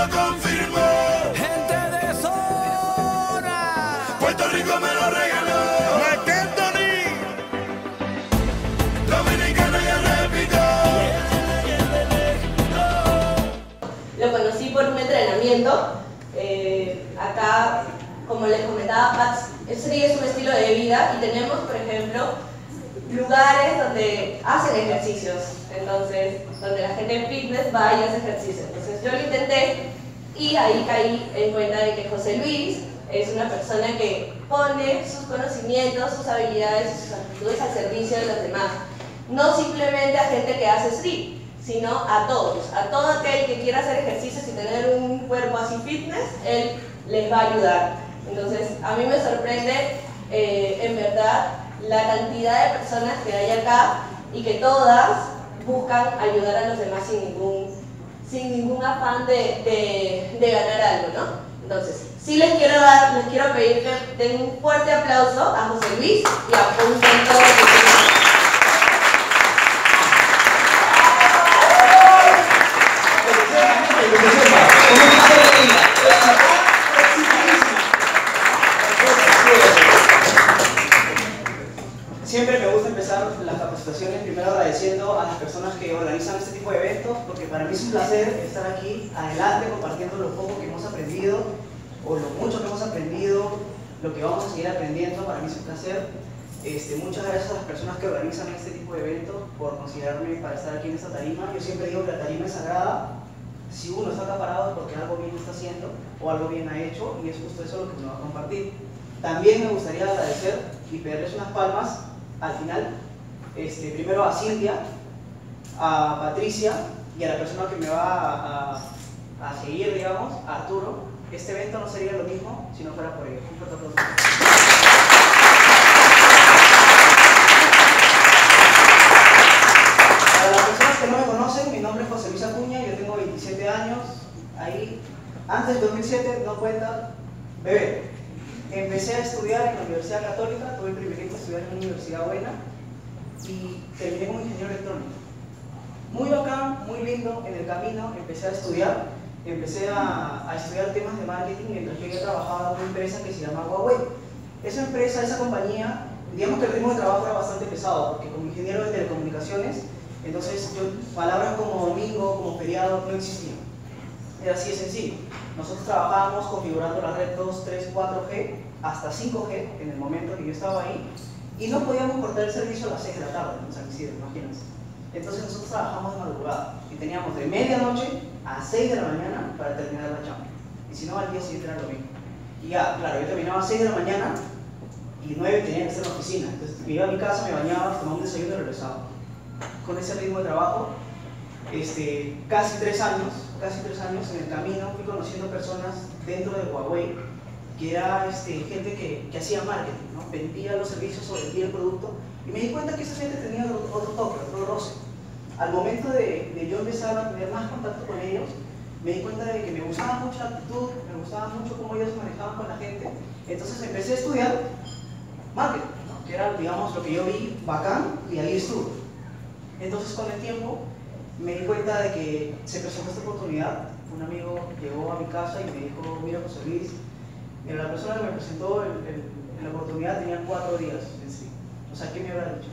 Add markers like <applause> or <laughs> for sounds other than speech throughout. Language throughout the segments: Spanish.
lo confirmó. Gente de zona. Puerto Rico me lo regaló. Dominicana ya repito. Lo conocí por un entrenamiento. Eh, acá, como les comentaba Pax, Sri es un estilo de vida y tenemos, por ejemplo, lugares donde hacen ejercicios. Entonces, donde la gente en fitness va y hace ejercicio. Yo lo intenté y ahí caí en cuenta de que José Luis es una persona que pone sus conocimientos, sus habilidades sus actitudes al servicio de los demás. No simplemente a gente que hace SRI, sino a todos. A todo aquel que quiera hacer ejercicios y tener un cuerpo así fitness, él les va a ayudar. Entonces, a mí me sorprende eh, en verdad la cantidad de personas que hay acá y que todas buscan ayudar a los demás sin ningún, sin ningún afán de, de- ganar algo, ¿no? Entonces, sí les quiero dar, les quiero pedir que den un fuerte aplauso a José Luis y a un para mí es un placer estar aquí adelante compartiendo lo poco que hemos aprendido o lo mucho que hemos aprendido, lo que vamos a seguir aprendiendo. Para mí es un placer. Este, muchas gracias a las personas que organizan este tipo de eventos por considerarme para estar aquí en esta tarima. Yo siempre digo que la tarima es sagrada. Si uno está acá parado es porque algo bien está haciendo o algo bien ha hecho y es justo eso lo que me va a compartir. También me gustaría agradecer y pedirles unas palmas al final, este, primero a Cintia, a Patricia y a la persona que me va a, a- seguir, digamos, a Arturo. Este evento no sería lo mismo si no fuera por ellos. Un fuerte aplauso. Para las personas que no me conocen, mi nombre es José Luis Acuña, yo tengo 27 años. Ahí, antes del 2007, no cuenta, bebé. Empecé a estudiar en la Universidad Católica, tuve el privilegio de estudiar en una universidad buena y terminé como ingeniero electrónico. Muy bacán, muy lindo, en el camino empecé a estudiar, empecé a, a estudiar temas de marketing mientras yo ya trabajaba en una empresa que se llama Huawei. Esa empresa, esa compañía, digamos que el ritmo de trabajo era bastante pesado, porque como ingeniero de telecomunicaciones, entonces yo, palabras como domingo, como feriado, no existían. Era así de sencillo. Nosotros trabajábamos configurando la red 2, 3, 4G hasta 5G en el momento que yo estaba ahí y no podíamos cortar el servicio a las 6 de la tarde en San Isidro, imagínense. Entonces nosotros trabajamos de madrugada y teníamos de medianoche a 6 de la mañana para terminar la chamba. Y si no, al día siguiente era lo mismo. Y ya, claro, yo terminaba a 6 de la mañana y 9 tenía que estar en la oficina. Entonces me iba a mi casa, me bañaba, tomaba un desayuno y regresaba. Con ese ritmo de trabajo, este, casi tres años, casi tres años en el camino fui conociendo personas dentro de Huawei que era este, gente que, que hacía marketing, ¿no? vendía los servicios o vendía el producto y me di cuenta que esa gente tenía otro, toque, otro roce. Al momento de, yo empezar a tener más contacto con ellos, me di cuenta de que me gustaba mucho la actitud, me gustaba mucho cómo ellos manejaban con la gente, entonces empecé a estudiar marketing, que era digamos lo que yo vi bacán y ahí estuve. Entonces con el tiempo me di cuenta de que se presentó esta oportunidad. Un amigo llegó a mi casa y me dijo, mira José Luis, la persona que me presentó la oportunidad tenía cuatro días en sí. O sea, ¿qué me habrá dicho?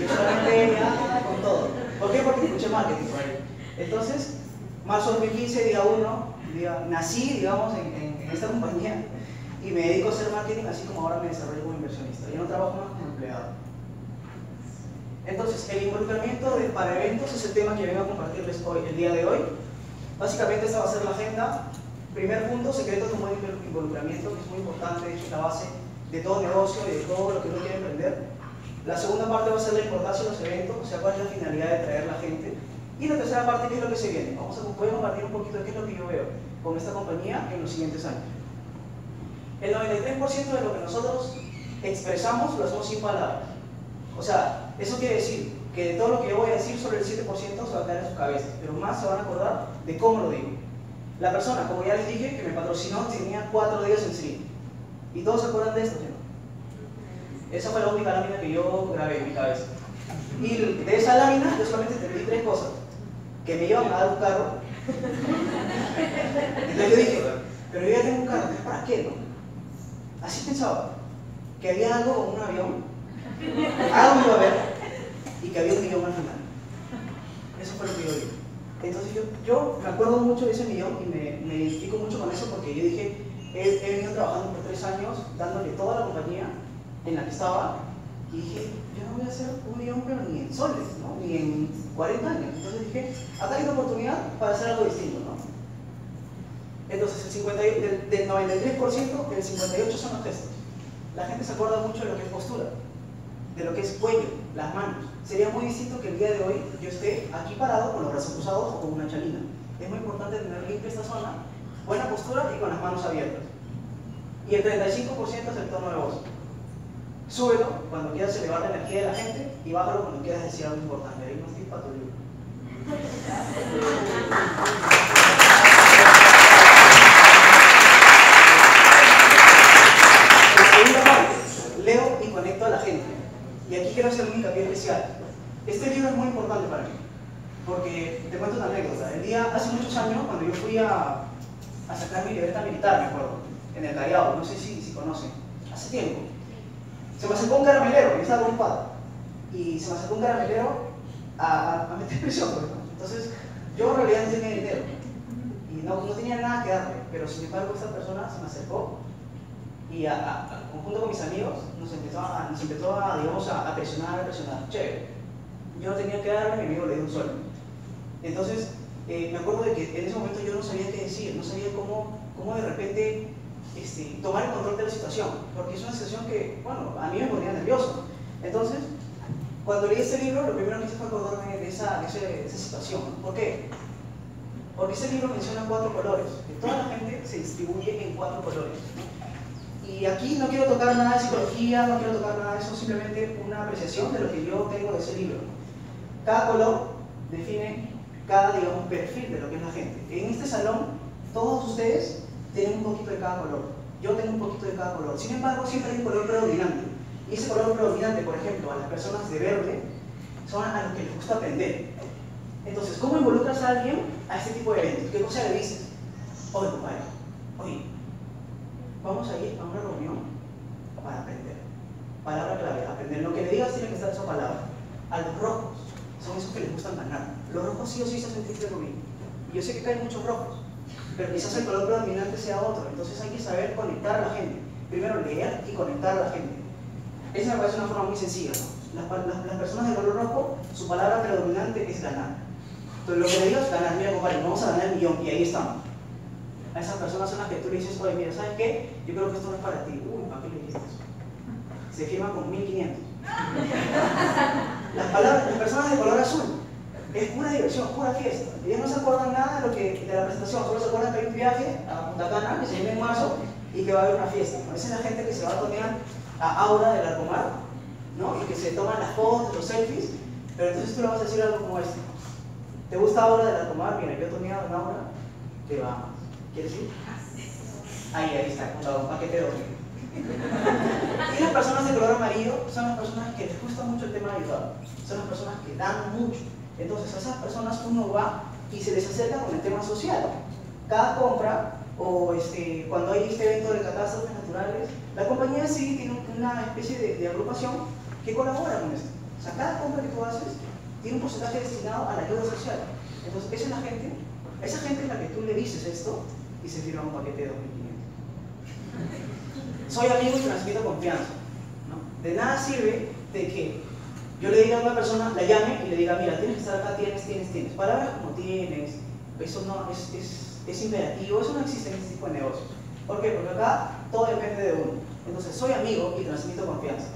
Yo solamente con todo. ¿Por qué? Porque escuché marketing por ahí. Entonces, marzo 2015, día 1, día, nací, digamos, en, esta compañía y me dedico a hacer marketing así como ahora me desarrollo como inversionista. Yo no trabajo más como empleado. Entonces, el involucramiento para eventos es el tema que vengo a compartirles hoy, el día de hoy. Básicamente esta va a ser la agenda. Primer punto, secretos de un buen involucramiento, que es muy importante, es la base de todo negocio y de todo lo que uno quiere emprender. La segunda parte va a ser la importancia de los eventos, o sea, cuál es la finalidad de traer la gente. Y la tercera parte, qué es lo que se viene. Vamos a, compartir un poquito de qué es lo que yo veo con esta compañía en los siguientes años. El 93% de lo que nosotros expresamos lo hacemos sin palabras. O sea, eso quiere decir que de todo lo que yo voy a decir, sobre el 7% se va a quedar en su cabeza, pero más se van a acordar de cómo lo digo. La persona, como ya les dije, que me patrocinó tenía cuatro días en sí. ¿Y todos se acuerdan de esto? sí? Esa fue la única lámina que yo grabé en mi cabeza. Y de esa lámina yo solamente entendí tres cosas. Que me iban a dar un carro. Entonces yo dije, pero yo ya tengo un carro, ¿para qué no? Así pensaba. Que había algo con un avión, algo iba a haber, y que había un millón al final. Eso fue lo que yo vi. Entonces yo, yo me acuerdo mucho de ese millón y me, me identifico mucho con eso porque yo dije, he, he venido trabajando por tres años, dándole toda la compañía, en la que estaba, y dije, yo no voy a hacer un millón pero ni en soles, ¿no? ni en 40 años. Entonces dije, acá hay una oportunidad para hacer algo distinto. ¿no? Entonces el 50, y- del, del 93%, el 58% son los gestos. La gente se acuerda mucho de lo que es postura, de lo que es cuello, las manos. Sería muy distinto que el día de hoy yo esté aquí parado con los brazos cruzados o con una chalina. Es muy importante tener limpia esta zona, buena postura y con las manos abiertas. Y el 35% es el tono de voz. Súbelo cuando quieras elevar la energía de la gente y bájalo cuando quieras decir algo importante. Ahí no estoy para tu libro. Leo y conecto a la gente. Y aquí quiero hacer un hincapié especial. Este libro es muy importante para mí, porque te cuento una anécdota. El día, hace muchos años, cuando yo fui a, a sacar mi libertad militar, me acuerdo, en el Callao, no sé si, si conocen, hace tiempo, se me acercó un caramelero, yo estaba ocupado, y se me acercó un caramelero a, a, meter <laughs> presión, ¿no? Entonces, yo en realidad no tenía dinero, y no, no tenía nada que darle, pero sin embargo esta persona se me acercó y a, con mis amigos nos empezó a, nos empezó digamos, a, presionar, a presionar. Chévere. Yo no tenía que darle, mi amigo le dio un sueldo. Entonces, eh, me acuerdo de que en ese momento yo no sabía qué decir, no sabía cómo, cómo de repente este, tomar el control de la situación, porque es una situación que, bueno, a mí me ponía nervioso. Entonces, cuando leí este libro, lo primero que hice fue acordarme de esa, de ese- de esa situación. ¿Por qué? Porque ese libro menciona cuatro colores, que toda la gente se distribuye en cuatro colores. Y aquí no quiero tocar nada de psicología, no quiero tocar nada de eso, simplemente una apreciación de lo que yo tengo de ese libro. Cada color define cada, digamos, perfil de lo que es la gente. En este salón, todos ustedes tienen un poquito de cada color. Yo tengo un poquito de cada color. Sin embargo, siempre hay un color predominante. Y ese color predominante, por ejemplo, a las personas de verde, son a los que les gusta aprender. Entonces, ¿cómo involucras a alguien a este tipo de eventos? ¿Qué cosa le dices? Oye, compadre, oye, vamos a ir a una reunión para aprender. Palabra clave, aprender. Lo que le digas tiene que estar esa palabra. A los rojos, son esos que les gustan ganar. Los rojos sí o sí se hacen triple rubí. Y yo sé que caen muchos rojos, pero quizás el color predominante sea otro. Entonces hay que saber conectar a la gente. Primero leer y conectar a la gente. Esa me parece una forma muy sencilla. ¿no? Las, pa- las- las personas de color rojo, su palabra predominante es ganar. Entonces lo que le digas es ganar. Mira, compadre, vamos a ganar el millón y ahí estamos. A esas personas son las que tú le dices, oye, mira, ¿sabes qué? Yo creo que esto no es para ti. Uy, ¿para qué le dijiste eso? Se firma con 1500. <laughs> Las, palabras, las personas de color azul es pura diversión, pura fiesta. Ellos no se acuerdan nada de, lo que, de la presentación, solo se acuerdan que hay un viaje a Punta Cana que se viene en marzo y que va a haber una fiesta. ¿no? Esa es la gente que se va a tomar a Aura del Arcomar ¿no? y que se toman las fotos, los selfies, pero entonces tú le vas a decir algo como esto. ¿Te gusta Aura del Arcomar? Mira, yo tomé en Aura de Bahamas. ¿Quieres ir? Ahí, ahí está, apuntado, un paquete de. Y las personas de color amarillo son las personas que les gusta mucho el tema de ayudar. Son las personas que dan mucho. Entonces a esas personas uno va y se les acerca con el tema social. Cada compra o este, cuando hay este evento de catástrofes naturales, la compañía sí tiene una especie de, agrupación que colabora con esto. O sea, cada compra que tú haces tiene un porcentaje destinado a la ayuda social. Entonces esa es la gente, esa gente es la que tú le dices esto y se firma un paquete de 2.500 soy amigo y transmito confianza. ¿no? De nada sirve de que yo le diga a una persona, la llame y le diga, mira, tienes que estar acá, tienes, tienes, tienes. Palabras como tienes, eso no es, es, es imperativo, eso no existe en este tipo de negocios. ¿Por qué? Porque acá todo depende de uno. Entonces, soy amigo y transmito confianza.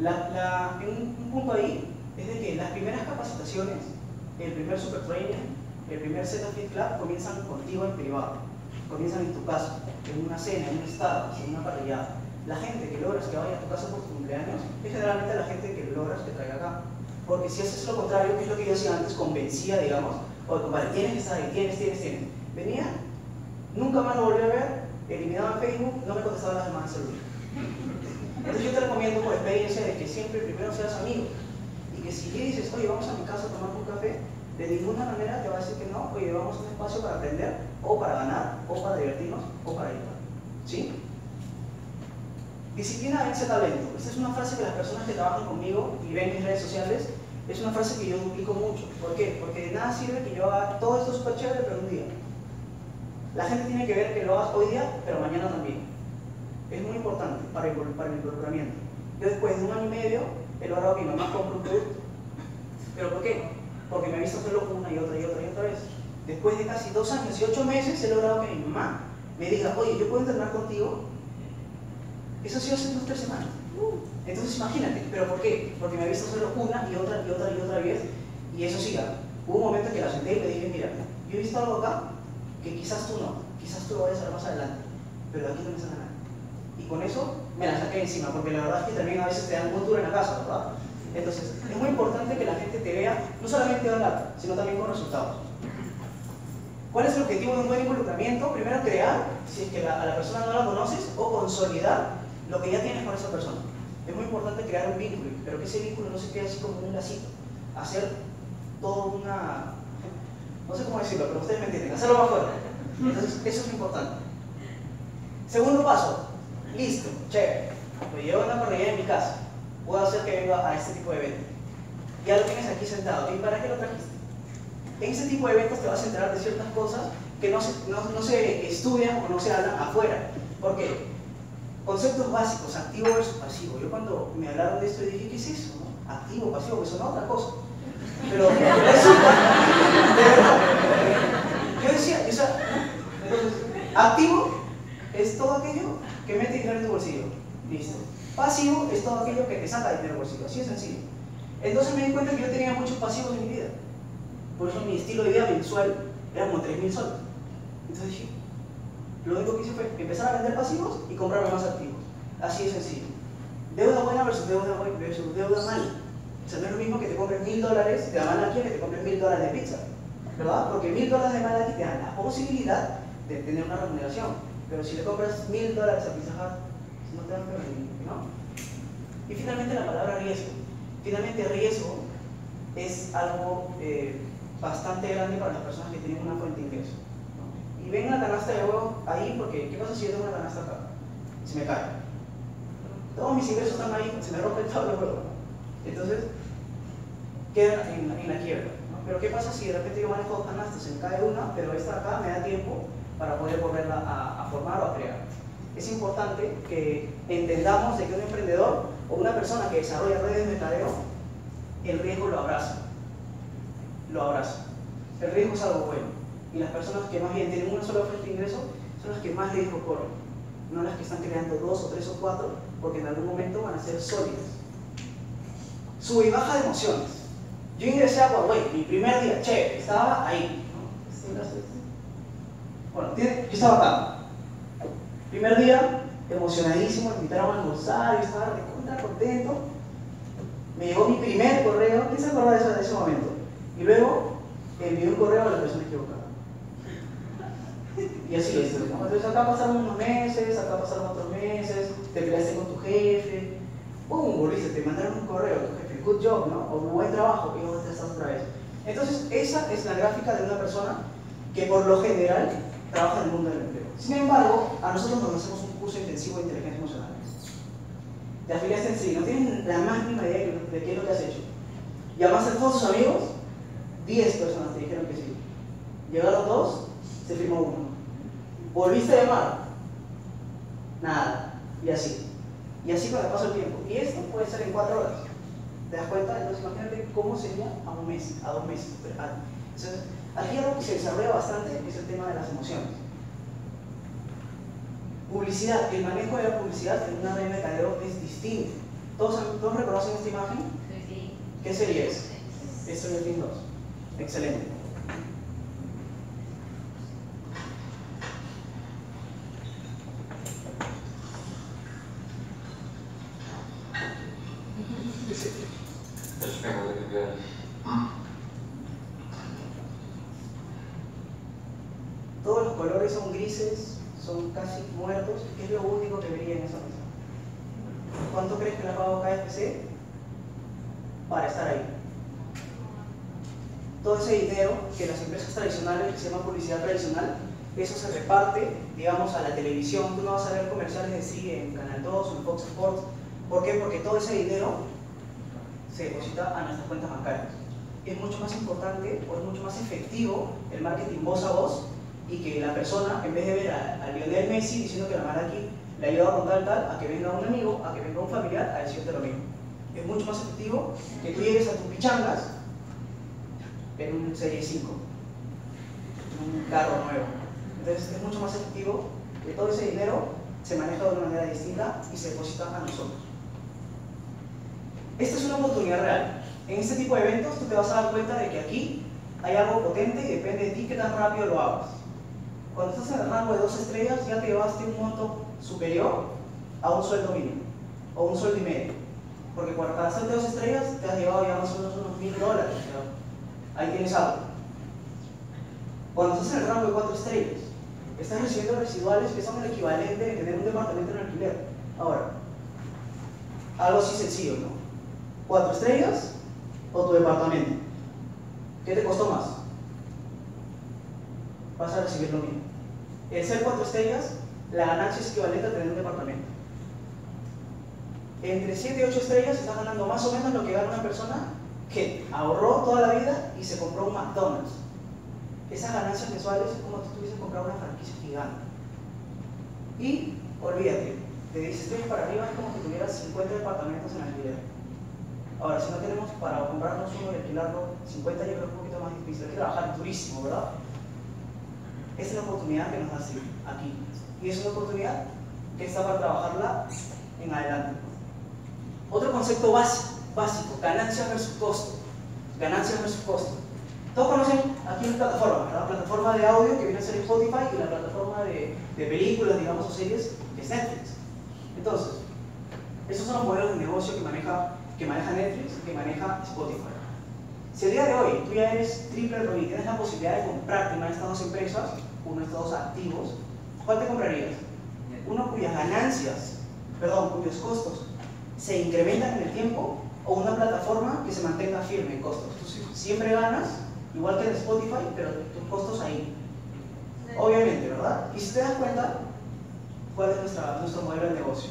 La, la- un, un punto ahí es de que las primeras capacitaciones, el primer super training, el primer set of fit club comienzan contigo en privado comienzan en tu casa, en una cena, en un estado, en una parrillada. La gente que logras que vaya a tu casa por tu cumpleaños es generalmente la gente que logras que traiga acá. Porque si haces lo contrario, que es lo que yo hacía antes, convencía, digamos, oye, compadre, tienes que estar ahí, tienes, tienes, tienes. Venía, nunca más lo volví a ver, eliminaba Facebook, no me contestaba las llamadas de celular. Entonces yo te recomiendo por experiencia de que siempre primero seas amigo. Y que si le dices, oye, vamos a mi casa a tomar un café, De ninguna manera te va a decir que no, oye, vamos a un espacio para aprender, o para ganar, o para divertirnos, o para ayudar. ¿Sí? Disciplina vence talento. Esta es una frase que las personas que trabajan conmigo y ven mis redes sociales, es una frase que yo duplico mucho. ¿Por qué? Porque de nada sirve que yo haga todo esto súper chévere, pero un día. La gente tiene que ver que lo hagas hoy día, pero mañana también. Es muy importante para el, para el involucramiento. Yo después de un año y medio he logrado que mi mamá compre un producto. ¿Pero por qué? Porque me ha visto hacerlo una y otra y otra y otra vez. Después de casi dos años y ocho meses he logrado que mi mamá me diga, oye, ¿yo puedo entrenar contigo? Eso ha sido hace dos tres semanas. Entonces imagínate, ¿pero por qué? Porque me ha visto hacerlo una y otra y otra y otra vez. Y eso sí, hubo un momento en que la senté y le dije, mira, yo he visto algo acá que quizás tú no, quizás tú lo vayas a ver más adelante, pero aquí no me sale nada. Y con eso me la saqué encima, porque la verdad es que también a veces te dan cultura en la casa, ¿verdad? Entonces, es muy importante que la gente te vea, no solamente hablar, sino también con resultados. ¿Cuál es el objetivo de un buen involucramiento? Primero, crear, si es que a la persona no la conoces, o consolidar lo que ya tienes con esa persona. Es muy importante crear un vínculo, pero que ese vínculo no se quede así como un lacito. Hacer todo una... No sé cómo decirlo, pero ustedes me entienden. Hacerlo más fuerte. Entonces, eso es importante. Segundo paso. Listo, chévere. Me llevo una parrilla en mi casa. Puedo hacer que venga a este tipo de eventos. Ya lo tienes aquí sentado. ¿Y para qué lo trajiste? En ese tipo de eventos te vas a enterar de ciertas cosas que no se, no, no se estudian o no se hablan afuera. ¿Por qué? Conceptos básicos, activo versus pasivo. Yo cuando me hablaron de esto dije, ¿qué es eso? no? Activo, pasivo, que sonaba otra cosa. Pero <laughs> resulta, de verdad, yo decía, o sea, activo es todo aquello que mete dinero en tu bolsillo. Listo. Pasivo es todo aquello que te saca dinero del bolsillo. Así de sencillo. Entonces me di cuenta que yo tenía muchos pasivos en mi vida. Por eso mi estilo de vida mensual era como 3.000 soles. Entonces dije, lo único que hice fue empezar a vender pasivos y comprarme más activos. Así de sencillo. Deuda buena versus deuda, buena versus deuda mala. O sea, no es lo mismo que te compres mil dólares de Malaki que te compres mil dólares de pizza. ¿Verdad? Porque mil dólares de Malaki te dan la posibilidad de tener una remuneración. Pero si le compras mil dólares a Pizza Hut, no te dan ¿no? Y finalmente la palabra riesgo. Finalmente riesgo es algo eh, bastante grande para las personas que tienen una fuente de ingreso. Y ven la canasta de huevo ahí porque ¿qué pasa si yo tengo una canasta acá? Se me cae. Todos mis ingresos están ahí, se me rompe todo el huevo. Entonces, quedan en, la quiebra. Pero ¿qué pasa si de repente yo manejo dos canastas, se me cae una, pero esta acá me da tiempo para poder volverla a, a formar o a crear? Es importante que entendamos de que un emprendedor o una persona que desarrolla redes de mercadeo, el riesgo lo abraza. Lo abraza. El riesgo es algo bueno. Y las personas que más bien tienen una sola fuente de ingreso son las que más riesgo corren. No las que están creando dos o tres o cuatro, porque en algún momento van a ser sólidas. Sube y baja de emociones. Yo ingresé a Huawei, mi primer día, che, estaba ahí. ¿no? Bueno, tiene- yo estaba acá. Primer día, emocionadísimo, me invitaron a almorzar, yo estaba recontra contento. Me llegó mi primer correo, ¿quién se acuerda de, eso, de ese momento? Y luego envié un correo a la persona equivocada. Y así es, ¿no? Entonces acá pasaron unos meses, acá pasaron otros meses, te peleaste con tu jefe, ¡pum! Volviste, te mandaron un correo a tu jefe, good job, ¿no? O buen trabajo, y luego te estás otra vez. Entonces, esa es la gráfica de una persona que por lo general trabaja en el mundo del empleo. Sin embargo, a nosotros nos hacemos un curso intensivo de inteligencia emocional. Te afiliaste en sí, no tienes la más mínima idea de qué es lo que has hecho. Llamaste a todos tus amigos, 10 personas te dijeron que sí. Llegaron dos, se firmó uno. Volviste a llamar, nada. Y así. Y así con el paso del tiempo. Y esto puede ser en cuatro horas. ¿Te das cuenta? Entonces imagínate cómo sería a un mes, a dos meses. pero a- Entonces, aquí algo que se desarrolla bastante es el tema de las emociones. Publicidad, el manejo de la publicidad en una red de mercadeo es distinto. ¿Todos, ¿Todos reconocen esta imagen? ¿Qué serie es? Es Stranger Things 2. Excelente. Just finger looking good. Todos los son grises, son casi muertos. ¿Qué es lo único que vería en esa mesa? ¿Cuánto crees que le ha pagado KFC para estar ahí? todo ese dinero que las empresas tradicionales, que se llama publicidad tradicional, eso se reparte, digamos, a la televisión. Tú no vas a ver comerciales de sí en Canal 2 o en Fox Sports. ¿Por qué? Porque todo ese dinero se deposita a nuestras cuentas bancarias. Es mucho más importante o es mucho más efectivo el marketing voz a voz y que la persona, en vez de ver a, a Lionel Messi diciendo que la Maraki le ayuda con tal tal, a que venga un amigo, a que venga un familiar a decirte lo mismo. Es mucho más efectivo que tú llegues a tus pichangas en un Serie 5, en un carro nuevo. Entonces es mucho más efectivo que todo ese dinero se maneja de una manera distinta y se deposita a nosotros. Esta es una oportunidad real. En este tipo de eventos tú te vas a dar cuenta de que aquí hay algo potente y depende de ti qué tan rápido lo hagas. Cuando estás en el rango de dos estrellas ya te llevaste un monto superior a un sueldo mínimo o un sueldo y medio. Porque cuando para hacerte dos estrellas te has llevado ya más o menos unos mil dólares. Ahí tienes algo. Cuando estás en el rango de cuatro estrellas, estás recibiendo residuales que son el equivalente de tener un departamento en alquiler. Ahora, algo así sencillo, ¿no? ¿Cuatro estrellas o tu departamento? ¿Qué te costó más? Vas a recibir lo mismo. El ser cuatro estrellas, la ganancia es equivalente a tener un departamento. Entre 7 y 8 estrellas estás ganando más o menos lo que gana una persona que ahorró toda la vida y se compró un McDonald's. Esas ganancias mensuales es como si tuvieses comprado una franquicia gigante. Y olvídate, de 10 estrellas para arriba es como si tuvieras 50 departamentos en alquiler. Ahora, si no tenemos para comprarnos uno y alquilarlo, 50 yo creo que es un poquito más difícil. Hay que trabajar durísimo, ¿verdad? Esa es la oportunidad que nos da Siri aquí. Y es una oportunidad que está para trabajarla en adelante. Otro concepto básico, básico ganancia versus costo. Ganancia versus costo. Todos conocen aquí una plataforma, ¿verdad? La plataforma de audio que viene a ser Spotify y la plataforma de, de películas, digamos, o series que es Netflix. Entonces, esos son los modelos de negocio que maneja, que maneja Netflix, que maneja Spotify. Si el día de hoy tú ya eres triple y tienes la posibilidad de comprarte una de estas dos empresas, uno de estos dos activos, ¿cuál te comprarías? Uno cuyas ganancias, perdón, cuyos costos se incrementan en el tiempo o una plataforma que se mantenga firme en costos. Tú siempre ganas, igual que en Spotify, pero tus costos ahí. Obviamente, ¿verdad? Y si te das cuenta, ¿cuál es nuestra, nuestro modelo de negocio?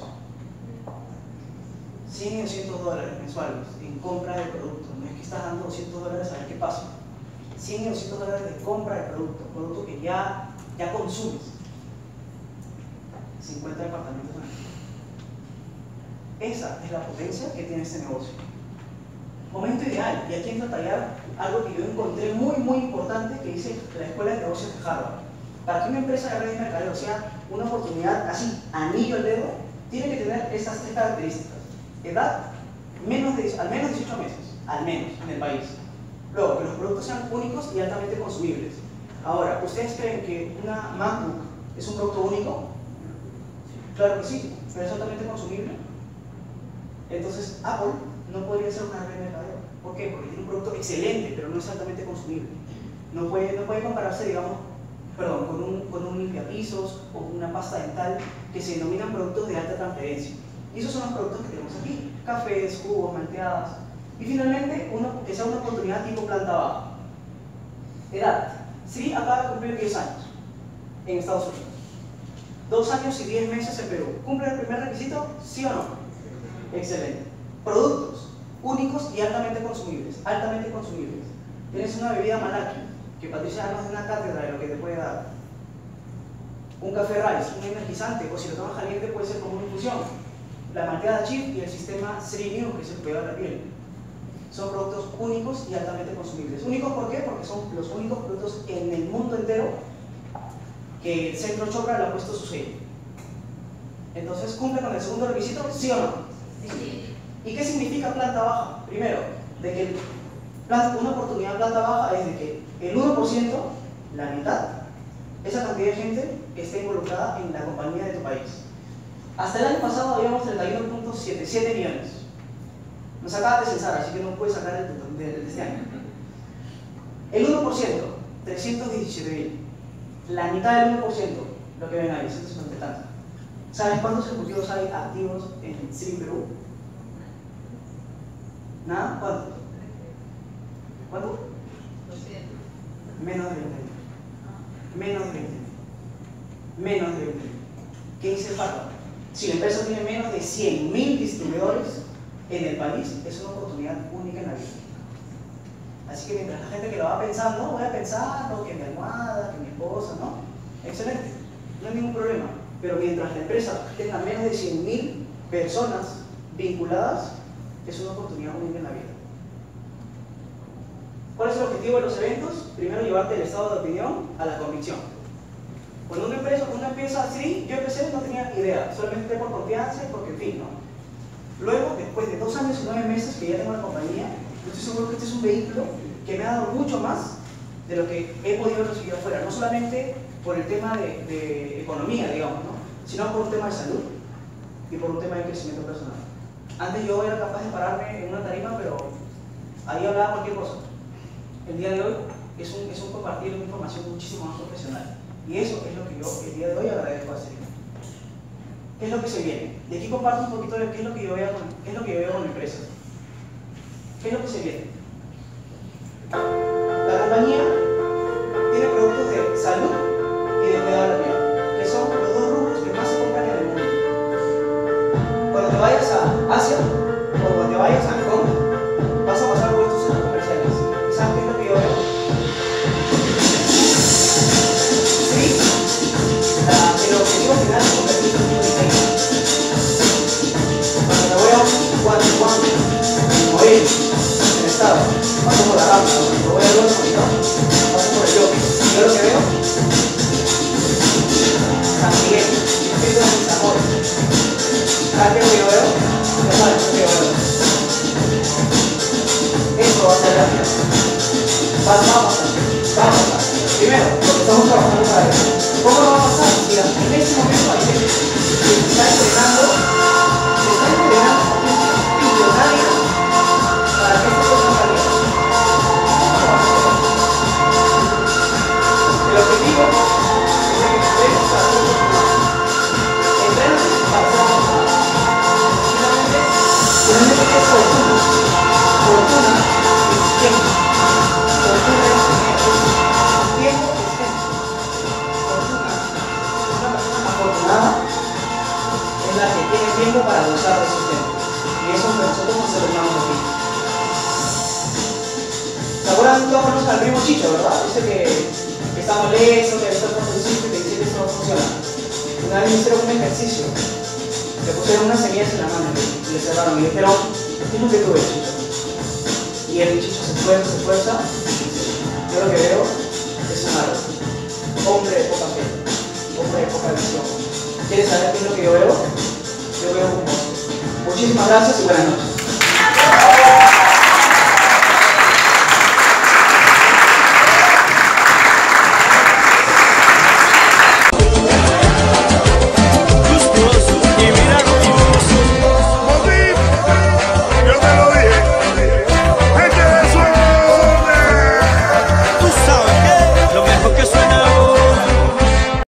100 y 200 dólares mensuales en compra de productos. No es que estás dando 200 dólares a ver qué pasa. 100 y 200 dólares de compra de productos, productos que ya, ya consumes. 50 departamentos al. Esa es la potencia que tiene este negocio. Momento ideal, y aquí entra a tallar algo que yo encontré muy, muy importante que dice la Escuela de Negocios de Harvard. Para que una empresa de redes de mercadeo sea una oportunidad así, anillo al dedo, tiene que tener estas tres características. Edad, menos de, al menos 18 meses, al menos en el país. Luego, que los productos sean únicos y altamente consumibles. Ahora, ¿ustedes creen que una MacBook es un producto único? Claro que sí, pero es altamente consumible. Entonces, Apple no podría ser una red de mercadeo. ¿Por qué? Porque tiene un producto excelente, pero no es altamente consumible. No puede, no puede compararse, digamos, perdón, con un, con un limpiapisos o una pasta dental que se denominan productos de alta transferencia. Y esos son los productos que tenemos aquí. Cafés, jugos, malteadas. Y finalmente, uno, que una oportunidad tipo planta baja. Edad. Sí, acaba de cumplir 10 años en Estados Unidos. Dos años y 10 meses en Perú. ¿Cumple el primer requisito? ¿Sí o no? Excelente. Productos únicos y altamente consumibles. Altamente consumibles. Tienes una bebida malaki, que Patricia nos de una cátedra de lo que te puede dar. Un café rice, un energizante, o si lo tomas caliente puede ser como una infusión. La malteada chip y el sistema Sri que es el cuidado de la piel. Son productos únicos y altamente consumibles. ¿Únicos por qué? Porque son los únicos productos en el mundo entero que el centro Chopra le ha puesto su sello. Entonces, ¿cumple con el segundo requisito? ¿Sí o no? ¿Y qué significa planta baja? Primero, de que una oportunidad de planta baja es de que el 1%, la mitad, esa cantidad de gente esté involucrada en la compañía de tu país. Hasta el año pasado habíamos 31.77 millones. Nos acaba de censar, así que no puedes sacar el de, de este año. El 1%, 317 mil. La mitad del 1%, lo que ven ahí, 150 y tantos. ¿Sabes cuántos ejecutivos hay activos en Sri Perú? ¿Nada? ¿Cuántos? ¿Cuánto? Menos de 20 mil. Menos de 20 mil. Menos de 20 mil. ¿Qué dice el? Si la empresa tiene menos de 100 mil distribuidores en el país, es una oportunidad única en la vida. Así que mientras la gente que lo va pensando, voy a pensar no, que mi almohada, que mi esposa, ¿no? Excelente, no hay ningún problema. Pero mientras la empresa tenga menos de 100.000 personas vinculadas, es una oportunidad única en la vida. ¿Cuál es el objetivo de los eventos? Primero llevarte del estado de opinión a la convicción. Cuando una empresa, uno empieza así, yo empecé no tenía idea, solamente por confianza y porque en fin, ¿no? Luego, después de dos años y nueve meses que ya tengo la compañía, yo estoy seguro que este es un vehículo que me ha dado mucho más de lo que he podido recibir afuera, no solamente por el tema de, economía, digamos, ¿no? sino por un tema de salud y por un tema de crecimiento personal. Antes yo era capaz de pararme en una tarima, pero ahí hablaba cualquier cosa. El día de hoy es un, compartir una información muchísimo más profesional. Y eso es lo que yo el día de hoy agradezco a. ¿Qué es lo que se viene? De aquí comparto un poquito de qué es lo que yo veo qué es lo que yo veo con la empresa. ¿Qué es lo que se viene? La compañía está para gozar de su tiempo. Y eso es lo que nosotros nos celebramos aquí. ¿Se acuerdan todos al primo Chicho, verdad? Dice que, que está molesto, que está principio y que dice que esto no funciona. Una vez me hicieron un ejercicio. Le pusieron unas semillas en la mano y le cerraron y dijeron, ¿qué es lo que tú ves, Chicho? Y el Chicho se esfuerza, se esfuerza yo lo que veo es un árbol. Hombre de poca fe, hombre de poca visión. ¿Quieres saber qué es lo que yo veo? Veo. Muchísimas gracias y buenas noches.